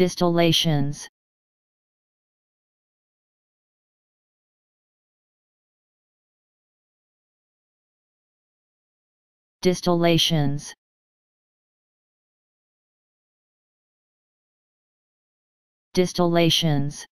Distillations. Distillations. Distillations.